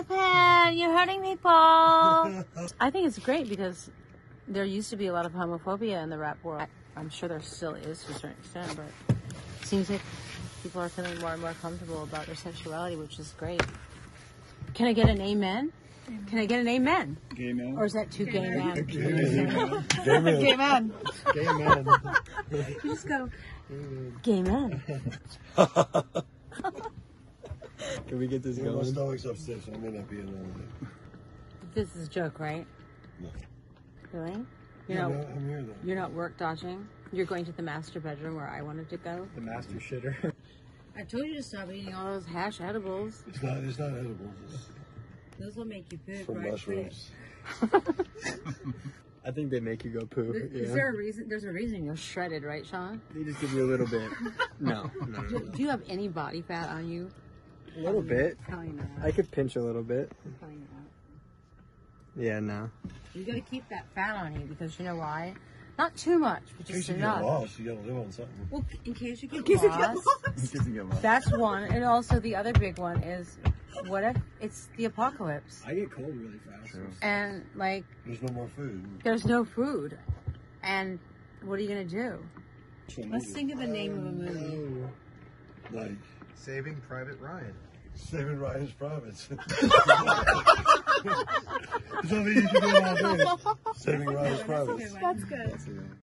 Japan, you're hurting people. I think it's great because there used to be a lot of homophobia in the rap world. I'm sure there still is to a certain extent, but it seems like people are feeling more and more comfortable about their sexuality, which is great. Can I get an amen? Can I get an amen? Gay man. Or is that too gay man? Gay man. Gay man. Gay man. You just go, gay man. Can we get this Yeah, my going? stomach's upset, so I may not be in there. This is a joke, right? No. Really? Yeah, You're no, not, I'm here though. you're not work dodging? You're going to the master bedroom where I wanted to go? The master shitter. I told you to stop eating all those hash edibles. It's not. It's not edible. It's Those will make you poop, from right? mushrooms. I think they make you go poo. Is, Yeah. is there a reason? There's a reason you're shredded, right, Sean? They just give you a little bit. No, no, no, Do, no. do you have any body fat on you? A little bit. Probably not. I could pinch a little bit. Probably not. Yeah, no. You gotta keep that fat on you because you know why? Not too much, but In case just you get enough. lost, you gotta live on something. Well, in case you get He lost. doesn't get lost. That's one, and also the other big one is, what if it's the apocalypse I get cold really fast. True. and like There's no more food. there's no food, and what are you gonna do? Let's think of a name of a movie. Like Saving Private Ryan. Saving Ryan's privates. It's something you can do all day. Saving Ryan's privates. That's good.